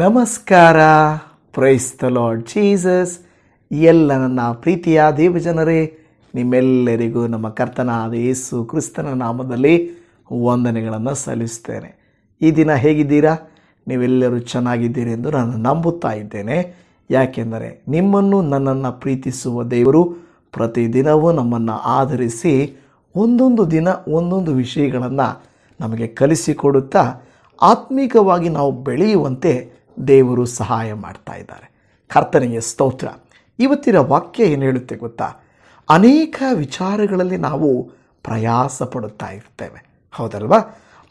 ನಮಸ್ಕಾರ. Praise the lord Jesus ಎಲ್ಲ ನನ್ನ ಪ್ರೀತಿಯ ದೇವಜನರೇ, ನಿಮ್ಮೆಲ್ಲರಿಗೂ ನಮ್ಮ ಕರ್ತನಾದ ಯೇಸು ಕ್ರಿಸ್ತನ ನಾಮದಲ್ಲಿ ವಂದನೆಗಳನ್ನು ಸಲ್ಲಿಸ್ತೇನೆ ಈ ದಿನ ಹೇಗಿದ್ದೀರಾ? ನೀವೆಲ್ಲರೂ ಚೆನ್ನಾಗಿದ್ದೀರಿ ಎಂದು ನಾನು ನಂಬುತ್ತಾ ಇದ್ದೇನೆ. ಯಾಕೆಂದರೆ ನಿಮ್ಮನ್ನು ನನ್ನನ್ನು ಪ್ರೀತಿಸುವ ದೇವರು ಪ್ರತಿದಿನವೂ ನಮ್ಮನ್ನು ಆಧರಿಸಿ ಒಂದೊಂದು ದಿನ ಒಂದೊಂದು ವಿಷಯಗಳನ್ನು ನಮಗೆ ಕಲಿಸಿಕೊಡುತ್ತಾ, ಆತ್ಮಿಕವಾಗಿ ನಾವು ಬೆಳೆಯುವಂತೆ ದೇವರು ಸಹಾಯ ಮಾಡ್ತಾ ಇದ್ದಾರೆ. ಕರ್ತನೆಯ ಸ್ತೋತ್ರ. ಇವತ್ತಿನ ವಾಕ್ಯ ಏನು ಹೇಳುತ್ತೆ ಗೊತ್ತಾ? ಅನೇಕ ವಿಚಾರಗಳಲ್ಲಿ ನಾವು ಪ್ರಯಾಸ ಪಡುತ್ತಾ ಇರ್ತೇವೆ. ಹೌದಲ್ವಾ?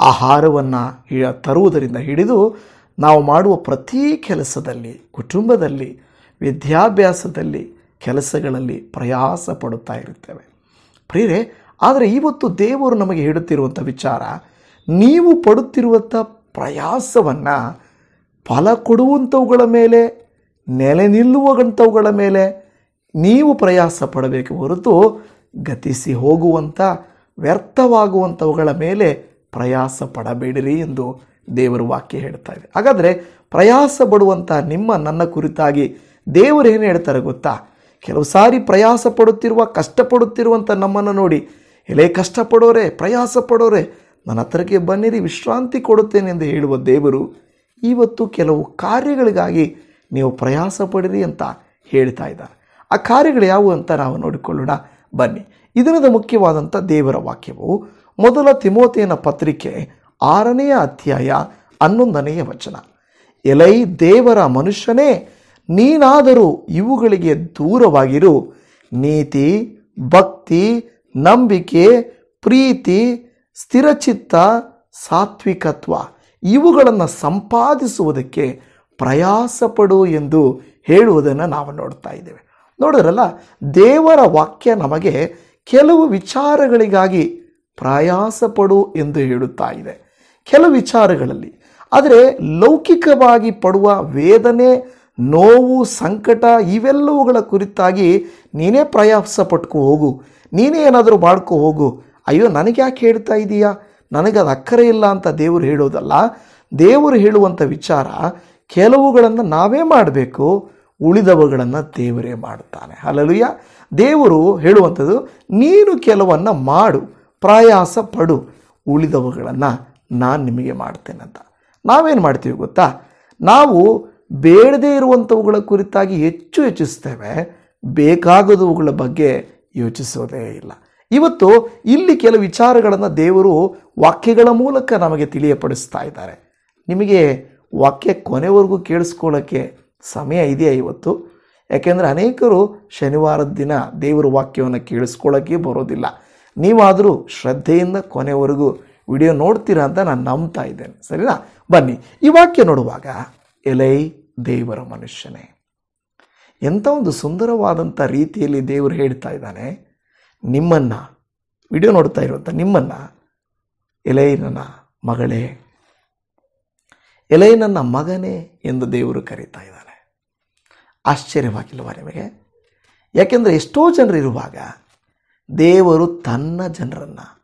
ಆಹಾರವನ್ನು ತರುವುದರಿಂದ ಹಿಡಿದು ನಾವು ಮಾಡುವ ಪ್ರತಿ ಕೆಲಸದಲ್ಲಿ, ಕುಟುಂಬದಲ್ಲಿ, ವಿದ್ಯಾಭ್ಯಾಸದಲ್ಲಿ, ಕೆಲಸಗಳಲ್ಲಿ ಪ್ರಯಾಸ ಪಡುತ್ತಾ ಇರುತ್ತೇವೆ ಪ್ರಿಯರೇ, ಆದರೆ ಇವತ್ತು ದೇವರು ನಮಗೆ ಹೇಳುತ್ತಿರುವಂಥ ವಿಚಾರ, ನೀವು ಪಡುತ್ತಿರುವಂಥ ಪ್ರಯಾಸವನ್ನು ಫಲ ಕೊಡುವಂಥವುಗಳ ಮೇಲೆ, ನೆಲೆ ನಿಲ್ಲುವಂಥವುಗಳ ಮೇಲೆ ನೀವು ಪ್ರಯಾಸ ಪಡಬೇಕು ಹೊರತು ಗತಿಸಿ ಹೋಗುವಂಥ, ವ್ಯರ್ಥವಾಗುವಂಥವುಗಳ ಮೇಲೆ ಪ್ರಯಾಸ ಪಡಬೇಡಿರಿ ಎಂದು ದೇವರು ವಾಕ್ಯ ಹೇಳ್ತಾ ಇದೆ. ಹಾಗಾದರೆ ಪ್ರಯಾಸ ಪಡುವಂಥ ನಿಮ್ಮ, ನನ್ನ ಕುರಿತಾಗಿ ದೇವರು ಏನು ಹೇಳ್ತಾರೆ ಗೊತ್ತಾ? ಕೆಲವು ಸಾರಿ ಪ್ರಯಾಸ ಪಡುತ್ತಿರುವ, ಕಷ್ಟಪಡುತ್ತಿರುವಂಥ ನಮ್ಮನ್ನು ನೋಡಿ, ಎಲೆ ಕಷ್ಟಪಡೋರೆ, ಪ್ರಯಾಸ ಪಡೋರೆ, ನನ್ನ ಹತ್ರಕ್ಕೆ ಬನ್ನಿರಿ, ವಿಶ್ರಾಂತಿ ಕೊಡುತ್ತೇನೆ ಎಂದು ಹೇಳುವ ದೇವರು ಇವತ್ತು ಕೆಲವು ಕಾರ್ಯಗಳಿಗಾಗಿ ನೀವು ಪ್ರಯಾಸ ಪಡಿರಿ ಅಂತ ಹೇಳ್ತಾ ಇದ್ದಾರೆ. ಆ ಕಾರ್ಯಗಳು ಯಾವುವು ಅಂತ ನಾವು ನೋಡಿಕೊಳ್ಳೋಣ. ಬನ್ನಿ. ಇದರದ ಮುಖ್ಯವಾದಂಥ ದೇವರ ವಾಕ್ಯವು ಮೊದಲ ತಿಮೋತೆಯನ ಪತ್ರಿಕೆ ಆರನೆಯ ಅಧ್ಯಾಯ ಹನ್ನೊಂದನೆಯ ವಚನ. ಎಲೈ ದೇವರ ಮನುಷ್ಯನೇ, ನೀನಾದರೂ ಇವುಗಳಿಗೆ ದೂರವಾಗಿರು. ನೀತಿ, ಭಕ್ತಿ, ನಂಬಿಕೆ, ಪ್ರೀತಿ, ಸ್ಥಿರಚಿತ್ತ, ಸಾತ್ವಿಕತ್ವ. ಇವುಗಳನ್ನು ಸಂಪಾದಿಸುವುದಕ್ಕೆ ಪ್ರಯಾಸ ಪಡು ಎಂದು ಹೇಳುವುದನ್ನು ನಾವು ನೋಡ್ತಾ ಇದ್ದೇವೆ. ನೋಡಿದ್ರಲ್ಲ, ದೇವರ ವಾಕ್ಯ ನಮಗೆ ಕೆಲವು ವಿಚಾರಗಳಿಗಾಗಿ ಪ್ರಯಾಸ ಪಡು ಎಂದು ಹೇಳುತ್ತಾ ಇದೆ. ಕೆಲವು ವಿಚಾರಗಳಲ್ಲಿ, ಆದರೆ ಲೌಕಿಕವಾಗಿ ಪಡುವ ವೇದನೆ, ನೋವು, ಸಂಕಟ ಇವೆಲ್ಲವುಗಳ ಕುರಿತಾಗಿ ನೀನೇ ಪ್ರಯಾಸ ಪಟ್ಕೊ ಹೋಗು, ನೀನೇ ಏನಾದರೂ ಮಾಡ್ಕೊ ಹೋಗು. ಅಯ್ಯೋ ನನಗೆ ಯಾಕೆ ಹೇಳ್ತಾ ಇದೀಯಾ? ನನಗದು ಅಕ್ಕರೆ ಇಲ್ಲ ಅಂತ ದೇವರು ಹೇಳೋದಲ್ಲ, ದೇವರು ಹೇಳುವಂಥ ವಿಚಾರ ಕೆಲವುಗಳನ್ನು ನಾವೇ ಮಾಡಬೇಕು, ಉಳಿದವುಗಳನ್ನು ದೇವರೇ ಮಾಡುತ್ತಾನೆ ಅಲ್ಲಲುಯ್ಯ ದೇವರು ಹೇಳುವಂಥದ್ದು, ನೀನು ಕೆಲವನ್ನು ಮಾಡು, ಪ್ರಯಾಸ ಪಡು, ಉಳಿದವುಗಳನ್ನು ನಾನು ನಿಮಗೆ ಮಾಡ್ತೇನೆ ಅಂತ. ನಾವೇನು ಮಾಡ್ತೀವಿ ಗೊತ್ತಾ? ನಾವು ಬೇಡದೇ ಇರುವಂಥವುಗಳ ಕುರಿತಾಗಿ ಹೆಚ್ಚು ಯೋಚಿಸ್ತೇವೆ ಬೇಕಾಗದವುಗಳ ಬಗ್ಗೆ ಯೋಚಿಸೋದೇ ಇಲ್ಲ. ಇವತ್ತು ಇಲ್ಲಿ ಕೆಲವು ವಿಚಾರಗಳನ್ನು ದೇವರು ವಾಕ್ಯಗಳ ಮೂಲಕ ನಮಗೆ ತಿಳಿಯಪಡಿಸ್ತಾ ಇದ್ದಾರೆ. ನಿಮಗೆ ವಾಕ್ಯ ಕೊನೆವರೆಗೂ ಕೇಳಿಸ್ಕೊಳ್ಳೋಕ್ಕೆ ಸಮಯ ಇದೆಯಾ ಇವತ್ತು? ಯಾಕೆಂದರೆ ಅನೇಕರು ಶನಿವಾರದ ದಿನ ದೇವರ ವಾಕ್ಯವನ್ನು ಕೇಳಿಸ್ಕೊಳ್ಳೋಕ್ಕೆ ಬರೋದಿಲ್ಲ. ನೀವಾದರೂ ಶ್ರದ್ಧೆಯಿಂದ ಕೊನೆವರೆಗೂ ವಿಡಿಯೋ ನೋಡ್ತೀರಾ ಅಂತ ನಾನು ನಂಬ್ತಾ ಇದ್ದೇನೆ. ಸರಿನಾ? ಬನ್ನಿ, ಈ ವಾಕ್ಯ ನೋಡುವಾಗ, ಎಲೈ ದೇವರ ಮನುಷ್ಯನೇ. ಎಂಥ ಒಂದು ಸುಂದರವಾದಂಥ ರೀತಿಯಲ್ಲಿ ದೇವರು ಹೇಳ್ತಾ ಇದ್ದಾನೆ. ನಿಮ್ಮನ್ನು, ವಿಡಿಯೋ ನೋಡ್ತಾ ಇರುವಂಥ ನಿಮ್ಮನ್ನು ಎಲೈ ನನ್ನ ಮಗಳೇ. ಎಲೈ ನನ್ನ ಮಗನೇ ಎಂದು ದೇವರು ಕರೀತಾ ಇದ್ದಾನೆ. ಆಶ್ಚರ್ಯವಾಗಿಲ್ವ ನಿಮಗೆ? ಯಾಕೆಂದರೆ ಎಷ್ಟೋ ಜನರು ಇರುವಾಗ ದೇವರು ತನ್ನ ಜನರನ್ನು,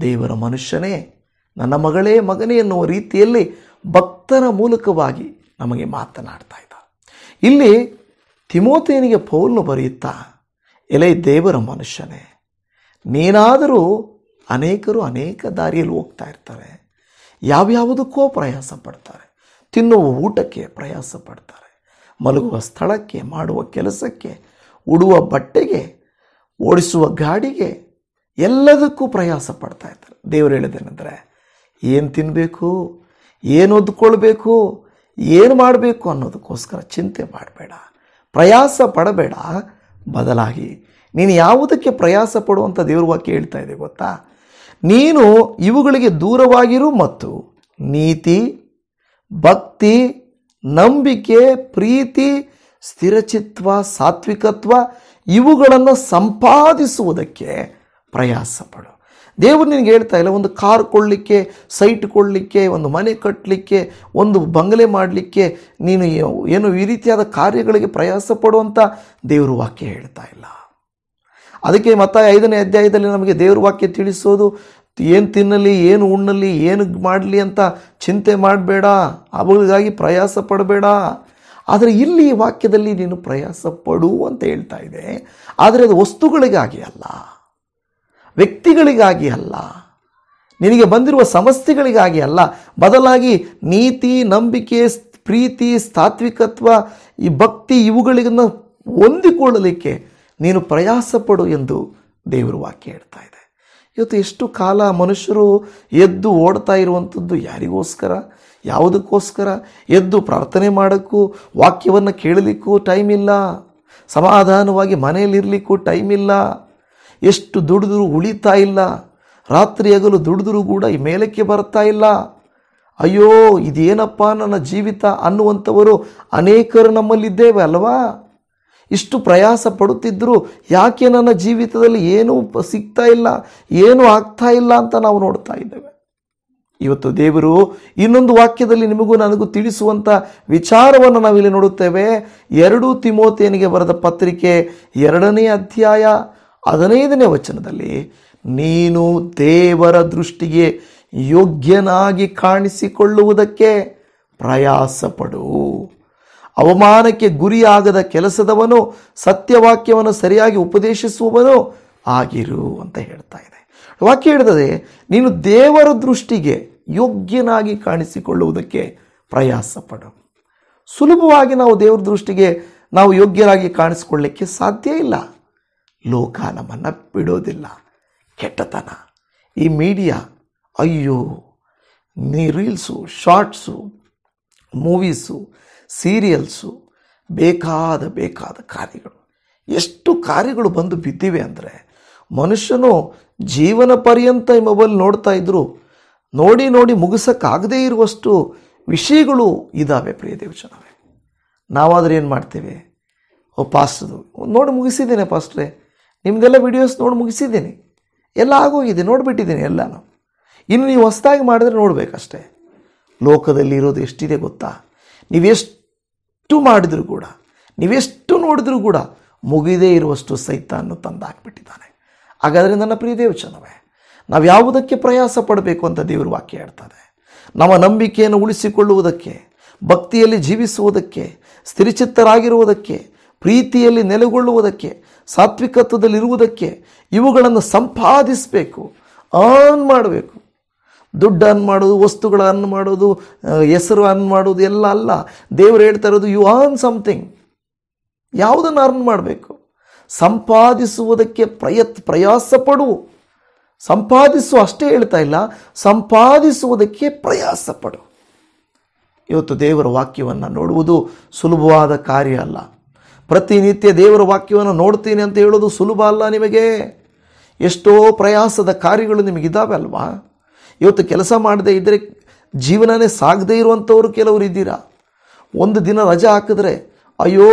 ದೇವರ ಮನುಷ್ಯನೇ, ನನ್ನ ಮಗಳೇ, ಮಗನೇ ಎನ್ನುವ ರೀತಿಯಲ್ಲಿ ಭಕ್ತರ ಮೂಲಕವಾಗಿ ನಮಗೆ ಮಾತನಾಡ್ತಾ ಇದ್ದ ಇಲ್ಲಿ ತಿಮೋತೇನಿಗೆ ಪೌಲ್ನು ಬರೆಯುತ್ತಾ ಎಲೆ ದೇವರ ಮನುಷ್ಯನೇ. ನೀನಾದರೂ ಅನೇಕರು ಅನೇಕ ದಾರಿಯಲ್ಲಿ ಹೋಗ್ತಾ ಇರ್ತಾರೆ. ಯಾವ್ಯಾವುದಕ್ಕೋ ಪ್ರಯಾಸ ಪಡ್ತಾರೆ. ತಿನ್ನುವ ಊಟಕ್ಕೆ ಪ್ರಯಾಸ ಪಡ್ತಾರೆ. ಮಲಗುವ ಸ್ಥಳಕ್ಕೆ, ಮಾಡುವ ಕೆಲಸಕ್ಕೆ, ಉಡುವ ಬಟ್ಟೆಗೆ, ಓಡಿಸುವ ಗಾಡಿಗೆ ಎಲ್ಲದಕ್ಕೂ ಪ್ರಯಾಸ ಪಡ್ತಾ ಇರ್ತಾರೆ. ದೇವರು ಹೇಳಿದೇನೆಂದರೆ ಏನು ತಿನ್ನಬೇಕು ಏನು ಹೊದ್ಕೊಳ್ಬೇಕು ಏನು ಮಾಡಬೇಕು ಅನ್ನೋದಕ್ಕೋಸ್ಕರ ಚಿಂತೆ ಮಾಡಬೇಡ. ಪ್ರಯಾಸ ಪಡಬೇಡ. ಬದಲಾಗಿ. ನೀನು ಯಾವುದಕ್ಕೆ ಪ್ರಯಾಸ ಪಡುವಂಥ ದೇವ್ರ ವಾಕ್ಯ ಹೇಳ್ತಾ ಇದೆ ಗೊತ್ತಾ? ನೀನು ಇವುಗಳಿಗೆ ದೂರವಾಗಿರು ಮತ್ತು ನೀತಿ, ಭಕ್ತಿ, ನಂಬಿಕೆ, ಪ್ರೀತಿ, ಸ್ಥಿರಚಿತ್ವ, ಸಾತ್ವಿಕತ್ವ ಇವುಗಳನ್ನು ಸಂಪಾದಿಸುವುದಕ್ಕೆ ಪ್ರಯಾಸ ಪಡು. ದೇವರು ನಿನಗೆ ಹೇಳ್ತಾ ಇಲ್ಲ, ಒಂದು ಕಾರ್ ಕೊಡಲಿಕ್ಕೆ ಸೈಟ್ ಕೊಡಲಿಕ್ಕೆ ಒಂದು ಮನೆ ಕಟ್ಟಲಿಕ್ಕೆ ಒಂದು ಬಂಗಲೆ ಮಾಡಲಿಕ್ಕೆ, ನೀನು ಏನು ಈ ರೀತಿಯಾದ ಕಾರ್ಯಗಳಿಗೆ ಪ್ರಯಾಸ ಪಡುವಂಥ ದೇವರು ವಾಕ್ಯ ಹೇಳ್ತಾ ಇಲ್ಲ. ಅದಕ್ಕೆ ಮತ್ತೆ ಐದನೇ ಅಧ್ಯಾಯದಲ್ಲಿ ನಮಗೆ ದೇವ್ರ ವಾಕ್ಯ ತಿಳಿಸೋದು, ಏನು ತಿನ್ನಲಿ, ಏನು ಉಣ್ಣಲಿ, ಏನು ಮಾಡಲಿ ಅಂತ ಚಿಂತೆ ಮಾಡಬೇಡ, ಅವುಗಳಿಗಾಗಿ ಪ್ರಯಾಸ ಪಡಬೇಡ. ಆದರೆ ಇಲ್ಲಿ ವಾಕ್ಯದಲ್ಲಿ ನೀನು ಪ್ರಯಾಸ ಪಡು ಅಂತ ಹೇಳ್ತಾ ಇದೆ. ಆದರೆ ಅದು ವಸ್ತುಗಳಿಗಾಗಿ ಅಲ್ಲ. ವ್ಯಕ್ತಿಗಳಿಗಾಗಿ ಅಲ್ಲ. ನಿನಗೆ ಬಂದಿರುವ ಸಮಸ್ಯೆಗಳಿಗಾಗಿ ಅಲ್ಲ. ಬದಲಾಗಿ ನೀತಿ, ನಂಬಿಕೆ, ಪ್ರೀತಿ, ಸಾತ್ವಿಕತ್ವ, ಈ ಭಕ್ತಿ ಇವುಗಳಿಗನ್ನು ಹೊಂದಿಕೊಳ್ಳಲಿಕ್ಕೆ ನೀನು ಪ್ರಯಾಸ ಪಡು ಎಂದು ದೇವರು ವಾಕ್ಯ ಹೇಳ್ತಾ ಇದೆ. ಇವತ್ತು ಎಷ್ಟು ಕಾಲ ಮನುಷ್ಯರು ಎದ್ದು ಓಡ್ತಾ ಇರುವಂಥದ್ದು ಯಾರಿಗೋಸ್ಕರ? ಯಾವುದಕ್ಕೋಸ್ಕರ? ಎದ್ದು ಪ್ರಾರ್ಥನೆ ಮಾಡೋಕ್ಕೂ, ವಾಕ್ಯವನ್ನು ಕೇಳಲಿಕ್ಕೂ ಟೈಮ್ ಇಲ್ಲ. ಸಮಾಧಾನವಾಗಿ ಮನೆಯಲ್ಲಿರಲಿಕ್ಕೂ ಟೈಮ್ ಇಲ್ಲ. ಎಷ್ಟು ದುಡಿದ್ರು ಉಳಿತಾ ಇಲ್ಲ. ರಾತ್ರಿ ಹಗಲು ದುಡಿದ್ರೂ ಕೂಡ ಈ ಮೇಲಕ್ಕೆ ಬರ್ತಾ ಇಲ್ಲ. ಅಯ್ಯೋ, ಇದೇನಪ್ಪ ನನ್ನ ಜೀವಿತ ಅನ್ನುವಂಥವರು ಅನೇಕರು ನಮ್ಮಲ್ಲಿದ್ದೇವೆ ಅಲ್ವಾ? ಇಷ್ಟು ಪ್ರಯಾಸ ಪಡುತ್ತಿದ್ದರೂ ಯಾಕೆ ನನ್ನ ಜೀವಿತದಲ್ಲಿ ಏನೂ ಸಿಗ್ತಾ ಇಲ್ಲ, ಏನೂ ಆಗ್ತಾ ಇಲ್ಲ ಅಂತ ನಾವು ನೋಡ್ತಾ ಇದ್ದೇವೆ. ಇವತ್ತು ದೇವರು ಇನ್ನೊಂದು ವಾಕ್ಯದಲ್ಲಿ ನಿಮಗೂ ನನಗೂ ತಿಳಿಸುವಂಥ ವಿಚಾರವನ್ನು ನಾವಿಲ್ಲಿ ನೋಡುತ್ತೇವೆ. ಎರಡೂ ತಿಮೋತೇನಿಗೆ ಬರೆದ ಪತ್ರಿಕೆ ಎರಡನೇ ಅಧ್ಯಾಯ ಹದಿನೈದನೇ ವಚನದಲ್ಲಿ ನೀನು ದೇವರ ದೃಷ್ಟಿಗೆ ಯೋಗ್ಯನಾಗಿ ಕಾಣಿಸಿಕೊಳ್ಳುವುದಕ್ಕೆ ಪ್ರಯಾಸಪಡು. ಅವಮಾನಕ್ಕೆ ಗುರಿಯಾಗದ ಕೆಲಸದವನು ಸತ್ಯವಾಕ್ಯವನ್ನು ಸರಿಯಾಗಿ ಉಪದೇಶಿಸುವವನು ಆಗಿರು ಅಂತ ಹೇಳ್ತಾ ಇದೆ. ವಾಕ್ಯ ಹೇಳ್ತದೆ, ನೀನು ದೇವರ ದೃಷ್ಟಿಗೆ ಯೋಗ್ಯನಾಗಿ ಕಾಣಿಸಿಕೊಳ್ಳುವುದಕ್ಕೆ ಪ್ರಯಾಸಪಡು. ಸುಲಭವಾಗಿ ನಾವು ದೇವರ ದೃಷ್ಟಿಗೆ ನಾವು ಯೋಗ್ಯರಾಗಿ ಕಾಣಿಸಿಕೊಳ್ಳಲಿಕ್ಕೆ ಸಾಧ್ಯ ಇಲ್ಲ. ಲೋಕ ನಮ್ಮನ್ನು ಬಿಡೋದಿಲ್ಲ. ಕೆಟ್ಟತನ. ಈ ಮೀಡಿಯಾ, ಅಯ್ಯೋ, ನೀ ರೀಲ್ಸು, ಶಾರ್ಟ್ಸು, ಮೂವೀಸು, ಸೀರಿಯಲ್ಸು, ಬೇಕಾದ ಬೇಕಾದ ಕಾರ್ಯಗಳು. ಎಷ್ಟು ಕಾರ್ಯಗಳು ಬಂದು ಬಿದ್ದಿವೆ ಅಂದರೆ ಮನುಷ್ಯನು ಜೀವನ ಪರ್ಯಂತ ಈ ಮೊಬೈಲ್ ನೋಡ್ತಾ ಇದ್ದರು ನೋಡಿ ನೋಡಿ ಮುಗಿಸೋಕ್ಕಾಗದೇ ಇರುವಷ್ಟು ವಿಷಯಗಳು ಇದ್ದಾವೆ ಪ್ರಿಯ ದೇವಚನವೇ ನಾವಾದರೂ ಏನು ಮಾಡ್ತೇವೆ? ಓ, ಪಾಸ್ಟ್ದು. ನೋಡಿ, ಮುಗಿಸಿದ್ದೇನೆ ಪಾಸ್ಟ್ರೆ. ನಿಮ್ಮದೆಲ್ಲ ವಿಡಿಯೋಸ್ ನೋಡಿ ಮುಗಿಸಿದ್ದೀನಿ. ಎಲ್ಲ ಆಗೋಗಿದೆ, ನೋಡಿಬಿಟ್ಟಿದ್ದೀನಿ ಎಲ್ಲನೂ. ಇನ್ನು ನೀವು ಹೊಸದಾಗಿ ಮಾಡಿದ್ರೆ ನೋಡಬೇಕಷ್ಟೇ. ಲೋಕದಲ್ಲಿ ಇರೋದು ಎಷ್ಟಿದೆ ಗೊತ್ತಾ? ನೀವೆಷ್ಟು ಮಾಡಿದರೂ ಕೂಡ, ನೀವೆಷ್ಟು ನೋಡಿದರೂ ಕೂಡ ಮುಗಿದೇ ಇರುವಷ್ಟು ಸೈತಾನ್ನು ತಂದಾಕ್ಬಿಟ್ಟಿದ್ದಾನೆ. ಹಾಗಾದರೆ ನನ್ನ ಪ್ರಿಯ ದೇವಚನವೇ ನಾವು ಯಾವುದಕ್ಕೆ ಪ್ರಯಾಸ ಪಡಬೇಕು ಅಂತ ದೇವರು ವಾಕ್ಯ ಹೇಳ್ತಾರೆ ನಮ್ಮ ನಂಬಿಕೆಯನ್ನು ಉಳಿಸಿಕೊಳ್ಳುವುದಕ್ಕೆ, ಭಕ್ತಿಯಲ್ಲಿ ಜೀವಿಸುವುದಕ್ಕೆ, ಸ್ಥಿರಚಿತ್ತರಾಗಿರುವುದಕ್ಕೆ ಪ್ರೀತಿಯಲ್ಲಿ ನೆಲೆಗೊಳ್ಳುವುದಕ್ಕೆ, ಸಾತ್ವಿಕತ್ವದಲ್ಲಿರುವುದಕ್ಕೆ ಇವುಗಳನ್ನು ಸಂಪಾದಿಸಬೇಕು ಆನ್ ಮಾಡಬೇಕು. ದುಡ್ಡು ಅನ್ ಮಾಡೋದು ವಸ್ತುಗಳ ಅನ್ ಮಾಡೋದು ಹೆಸರು ಅನ್ ಮಾಡೋದು ಎಲ್ಲ ಅಲ್ಲ. ದೇವರು ಹೇಳ್ತಾ ಇರೋದು ಯು ಆನ್ ಸಮಥಿಂಗ್ ಯಾವುದನ್ನು ಅರ್ನ್ ಮಾಡಬೇಕು? ಸಂಪಾದಿಸುವುದಕ್ಕೆ ಪ್ರಯತ್ ಪ್ರಯಾಸ ಸಂಪಾದಿಸು ಅಷ್ಟೇ ಹೇಳ್ತಾ ಇಲ್ಲ, ಸಂಪಾದಿಸುವುದಕ್ಕೆ ಪ್ರಯಾಸ ಪಡು ಇವತ್ತು ದೇವರ ವಾಕ್ಯವನ್ನು ನೋಡುವುದು ಸುಲಭವಾದ ಕಾರ್ಯ ಅಲ್ಲ. ಪ್ರತಿನಿತ್ಯ ದೇವರ ವಾಕ್ಯವನ್ನು ನೋಡ್ತೀನಿ ಅಂತ ಹೇಳೋದು ಸುಲಭ ಅಲ್ಲ ನಿಮಗೆ? ಎಷ್ಟೋ ಪ್ರಯಾಸದ ಕಾರ್ಯಗಳು ನಿಮಗಿದ್ದಾವೆ ಅಲ್ವಾ? ಇವತ್ತು ಕೆಲಸ ಮಾಡದೇ ಇದ್ದರೆ ಜೀವನನೇ ಸಾಗದೇ ಇರುವಂಥವರು ಕೆಲವರು ಇದ್ದೀರಾ? ಒಂದು ದಿನ ರಜೆ ಹಾಕಿದ್ರೆ, ಅಯ್ಯೋ,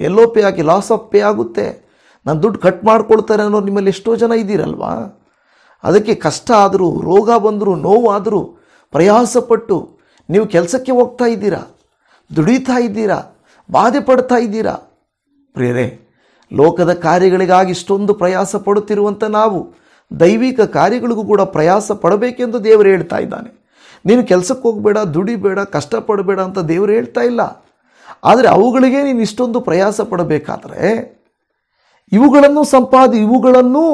ಎಲ್ಲೋ ಪೇ ಆಗಿ ಲಾಸ್ ಆಫ್ ಪೇ ಆಗುತ್ತೆ. ನಾನು ದುಡ್ಡು ಕಟ್ ಮಾಡ್ಕೊಳ್ತಾರೆ ಅನ್ನೋರು ನಿಮ್ಮಲ್ಲಿ ಎಷ್ಟೋ ಜನ ಇದ್ದೀರಲ್ವಾ? ಅದಕ್ಕೆ ಕಷ್ಟ ಆದರೂ, ರೋಗ ಬಂದರೂ, ನೋವಾದರೂ, ಪ್ರಯಾಸಪಟ್ಟು ನೀವು ಕೆಲಸಕ್ಕೆ ಹೋಗ್ತಾ ಇದ್ದೀರಾ? ದುಡಿತಾ ಇದ್ದೀರಾ? ಬಾಧೆ ಪಡ್ತಾ ಇದ್ದೀರಾ? ಪ್ರಿಯರೇ, ಲೋಕದ ಕಾರ್ಯಗಳಿಗಾಗಿ ಇಷ್ಟೊಂದು ಪ್ರಯಾಸ ಪಡುತ್ತಿರುವಂಥ ನಾವು, ದೈವಿಕ ಕಾರ್ಯಗಳಿಗೂ ಕೂಡ ಪ್ರಯಾಸ ಪಡಬೇಕೆಂದು ದೇವರು ಹೇಳ್ತಾ ಇದ್ದಾನೆ. ನೀನು ಕೆಲಸಕ್ಕೆ ಹೋಗಬೇಡ, ದುಡಿಬೇಡ, ಕಷ್ಟಪಡಬೇಡ ಅಂತ ದೇವರು ಹೇಳ್ತಾ ಇಲ್ಲ. ಆದರೆ ಅವುಗಳಿಗೆ ನೀನು ಇಷ್ಟೊಂದು ಪ್ರಯಾಸ ಪಡಬೇಕಾದರೆ, ಇವುಗಳನ್ನು ಸಂಪಾದಿ, ಇವುಗಳನ್ನು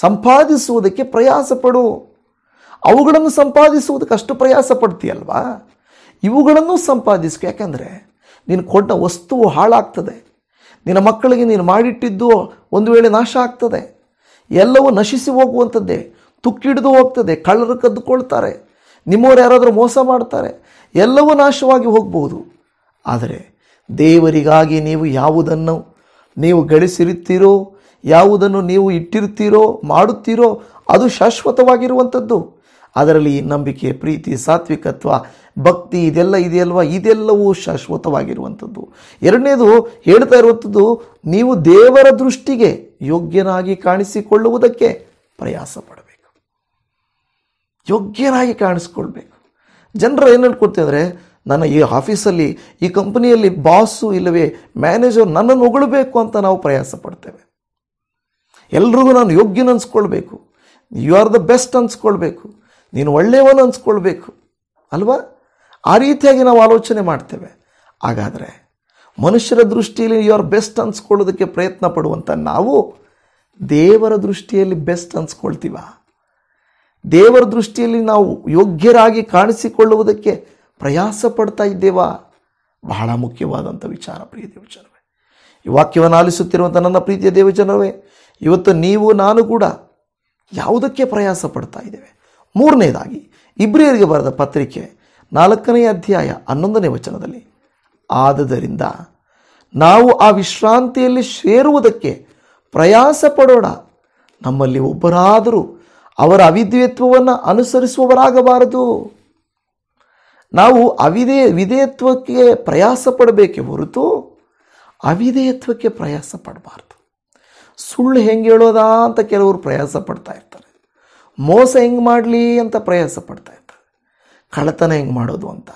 ಸಂಪಾದಿಸುವುದಕ್ಕೆ ಪ್ರಯಾಸ ಪಡು. ಅವುಗಳನ್ನು ಸಂಪಾದಿಸುವುದಕ್ಕೆ ಅಷ್ಟು ಪ್ರಯಾಸ ಪಡ್ತೀಯಲ್ವಾ? ಇವುಗಳನ್ನು ಸಂಪಾದಿಸ್ಕೊ ಯಾಕಂದರೆ ನೀನು ಕೊಟ್ಟ ವಸ್ತುವು ಹಾಳಾಗ್ತದೆ. ನಿನ್ನ ಮಕ್ಕಳಿಗೆ ನೀನು ಮಾಡಿಟ್ಟಿದ್ದು ಒಂದು ವೇಳೆ ನಾಶ ಆಗ್ತದೆ. ಎಲ್ಲವೂ ನಶಿಸಿ ಹೋಗುವಂಥದ್ದೇ. ತುಕ್ಕಿಡಿದು ಹೋಗ್ತದೆ. ಕಳ್ಳರು ಕದ್ದುಕೊಳ್ತಾರೆ. ನಿಮ್ಮವ್ರು ಯಾರಾದರೂ ಮೋಸ ಮಾಡ್ತಾರೆ. ಎಲ್ಲವೂ ನಾಶವಾಗಿ ಹೋಗ್ಬೋದು ಆದರೆ ದೇವರಿಗಾಗಿ ನೀವು ಯಾವುದನ್ನು ನೀವು ಗಳಿಸಿರುತ್ತೀರೋ, ಯಾವುದನ್ನು ನೀವು ಇಟ್ಟಿರ್ತೀರೋ ಮಾಡುತ್ತೀರೋ, ಅದು ಶಾಶ್ವತವಾಗಿರುವಂಥದ್ದು. ಅದರಲ್ಲಿ ನಂಬಿಕೆ, ಪ್ರೀತಿ, ಸಾತ್ವಿಕತ್ವ ಭಕ್ತಿ ಇದೆಲ್ಲ ಇದೆಯಲ್ವಾ? ಇದೆಲ್ಲವೂ ಶಾಶ್ವತವಾಗಿರುವಂಥದ್ದು. ಎರಡನೇದು ಹೇಳ್ತಾ ಇರುವಂಥದ್ದು, ನೀವು ದೇವರ ದೃಷ್ಟಿಗೆ ಯೋಗ್ಯನಾಗಿ ಕಾಣಿಸಿಕೊಳ್ಳುವುದಕ್ಕೆ ಪ್ರಯಾಸ ಪಡಬೇಕು. ಯೋಗ್ಯನಾಗಿ ಕಾಣಿಸ್ಕೊಳ್ಬೇಕು. ಜನರು ಏನು ಅನ್ಕೊಳ್ತಾ ಅಂದರೆ ನನ್ನ ಈ ಆಫೀಸಲ್ಲಿ, ಈ ಕಂಪನಿಯಲ್ಲಿ ಬಾಸು ಇಲ್ಲವೇ, ಮ್ಯಾನೇಜರ್ ನನ್ನನ್ನು ಹೊಗಳಬೇಕು ಅಂತ ನಾವು ಪ್ರಯಾಸ ಪಡ್ತೇವೆ. ಎಲ್ರಿಗೂ ನಾನು ಯೋಗ್ಯನ ಅನ್ಸ್ಕೊಳ್ಬೇಕು. ಯು ಆರ್ ದ ಬೆಸ್ಟ್ ಅನ್ಸ್ಕೊಳ್ಬೇಕು. ನೀನು ಒಳ್ಳೆಯವನು ಅನ್ಸ್ಕೊಳ್ಬೇಕು. ಅಲ್ವಾ? ಆ ರೀತಿಯಾಗಿ ನಾವು ಆಲೋಚನೆ ಮಾಡ್ತೇವೆ. ಹಾಗಾದರೆ ಮನುಷ್ಯರ ದೃಷ್ಟಿಯಲ್ಲಿ ಯು ಆರ್ ಬೆಸ್ಟ್ ಅನ್ಸ್ಕೊಳ್ಳೋದಕ್ಕೆ ಪ್ರಯತ್ನ ಪಡುವಂಥ ನಾವು ದೇವರ ದೃಷ್ಟಿಯಲ್ಲಿ ಬೆಸ್ಟ್ ಅನ್ಸ್ಕೊಳ್ತೀವ? ದೇವರ ದೃಷ್ಟಿಯಲ್ಲಿ ನಾವು ಯೋಗ್ಯರಾಗಿ ಕಾಣಿಸಿಕೊಳ್ಳುವುದಕ್ಕೆ ಪ್ರಯಾಸ ಪಡ್ತಾ ಇದ್ದೇವಾ? ಬಹಳ ಮುಖ್ಯವಾದಂಥ ವಿಚಾರ ಪ್ರಿಯ ದೇವಜನವೇ ಈ ವಾಕ್ಯವನ್ನು ಆಲಿಸುತ್ತಿರುವಂಥ ನನ್ನ ಪ್ರೀತಿಯ ದೇವಜನವೇ ಇವತ್ತು ನೀವು, ನಾನು ಕೂಡ ಯಾವುದಕ್ಕೆ ಪ್ರಯಾಸ ಪಡ್ತಾ ಇದ್ದೇವೆ? ಮೂರನೇದಾಗಿ ಇಬ್ರಿಯರಿಗೆ ಬರೆದ ಪತ್ರಿಕೆ ನಾಲ್ಕನೇ ಅಧ್ಯಾಯ ಹನ್ನೊಂದನೇ ವಚನದಲ್ಲಿ. ಆದುದರಿಂದ ನಾವು ಆ ವಿಶ್ರಾಂತಿಯಲ್ಲಿ ಸೇರುವುದಕ್ಕೆ ಪ್ರಯಾಸ ಪಡೋಣ ನಮ್ಮಲ್ಲಿ ಒಬ್ಬರಾದರೂ ಅವರ ಅವಿಧೇಯತ್ವವನ್ನು ಅನುಸರಿಸುವವರಾಗಬಾರದು. ನಾವು ಅವಿದೇ ವಿಧೇಯತ್ವಕ್ಕೆ ಪ್ರಯಾಸ ಪಡಬೇಕೆ ಹೊರತು ಅವಿಧೇಯತ್ವಕ್ಕೆ ಪ್ರಯಾಸ ಪಡಬಾರ್ದು ಸುಳ್ಳು ಹೆಂಗೆ ಹೇಳೋದಾ ಅಂತ ಕೆಲವರು ಪ್ರಯಾಸ ಪಡ್ತಾ ಇರ್ತಾರೆ. ಮೋಸ ಹೆಂಗೆ ಮಾಡಲಿ ಅಂತ ಪ್ರಯಾಸ ಪಡ್ತಾ ಇರ್ತಾರೆ. ಕಳ್ಳತನ ಹೆಂಗೆ ಮಾಡೋದು ಅಂತ.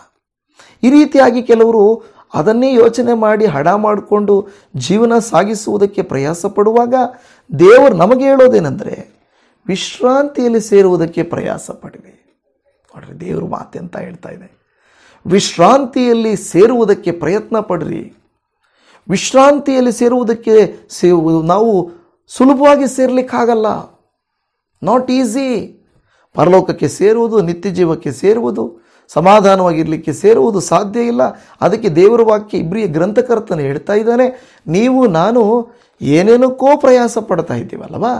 ಈ ರೀತಿಯಾಗಿ ಕೆಲವರು ಅದನ್ನೇ ಯೋಚನೆ ಮಾಡಿ ಹಡ ಮಾಡಿಕೊಂಡು ಜೀವನ ಸಾಗಿಸುವುದಕ್ಕೆ ಪ್ರಯಾಸ ಪಡುವಾಗ ದೇವರು ನಮಗೆ ಹೇಳೋದೇನೆಂದರೆ, ವಿಶ್ರಾಂತಿಯಲ್ಲಿ ಸೇರುವುದಕ್ಕೆ ಪ್ರಯಾಸ ಪಡಿವೆ ನೋಡ್ರಿ, ದೇವರು ಮಾತೆಂತ ಹೇಳ್ತಾ ಇದೆ. ವಿಶ್ರಾಂತಿಯಲ್ಲಿ ಸೇರುವುದಕ್ಕೆ ಪ್ರಯತ್ನ ಪಡ್ರಿ. ವಿಶ್ರಾಂತಿಯಲ್ಲಿ ಸೇರುವುದಕ್ಕೆ ಸೇ ನಾವು ಸುಲಭವಾಗಿ ಸೇರ್ಲಿಕ್ಕಾಗಲ್ಲ. ನಾಟ್ ಈಸಿ ಪರಲೋಕಕ್ಕೆ ಸೇರುವುದು, ನಿತ್ಯ ಜೀವಕ್ಕೆ ಸೇರುವುದು, ಸಮಾಧಾನವಾಗಿರಲಿಕ್ಕೆ ಸೇರುವುದು ಸಾಧ್ಯ ಇಲ್ಲ. ಅದಕ್ಕೆ ದೇವರ ವಾಕ್ಯ ಇಬ್ಬರಿಯ ಗ್ರಂಥಕರ್ತನೇ ಹೇಳ್ತಾ ಇದ್ದಾನೆ, ನೀವು, ನಾನು ಏನೇನಕ್ಕೋ ಪ್ರಯಾಸ ಪಡ್ತಾ ಇದ್ದೀವಲ್ಲವಾ?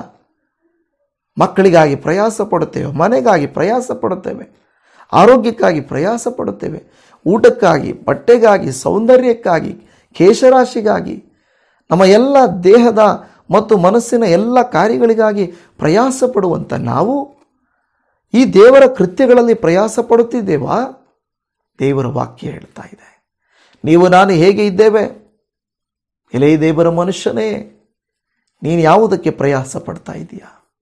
ಮಕ್ಕಳಿಗಾಗಿ ಪ್ರಯಾಸ ಪಡುತ್ತೇವೆ, ಮನೆಗಾಗಿ ಪ್ರಯಾಸ ಪಡುತ್ತೇವೆ, ಆರೋಗ್ಯಕ್ಕಾಗಿ ಪ್ರಯಾಸ ಪಡುತ್ತೇವೆ, ಊಟಕ್ಕಾಗಿ, ಬಟ್ಟೆಗಾಗಿ, ಸೌಂದರ್ಯಕ್ಕಾಗಿ, ಕೇಶರಾಶಿಗಾಗಿ, ನಮ್ಮ ಎಲ್ಲ ದೇಹದ ಮತ್ತು ಮನಸ್ಸಿನ ಎಲ್ಲ ಕಾರ್ಯಗಳಿಗಾಗಿ ಪ್ರಯಾಸ ಪಡುವಂಥ ನಾವು ಈ ದೇವರ ಕೃತ್ಯಗಳಲ್ಲಿ ಪ್ರಯಾಸ ಪಡುತ್ತಿದ್ದೇವಾ? ದೇವರ ವಾಕ್ಯ ಹೇಳ್ತಾ ಇದೆ. ನೀವು, ನಾನು ಹೇಗೆ ಇದ್ದೇವೆ? ಎಲೆ ದೇವರ ಮನುಷ್ಯನೇ, ನೀನು ಯಾವುದಕ್ಕೆ ಪ್ರಯಾಸ ಪಡ್ತಾ ಇದೆಯಾ?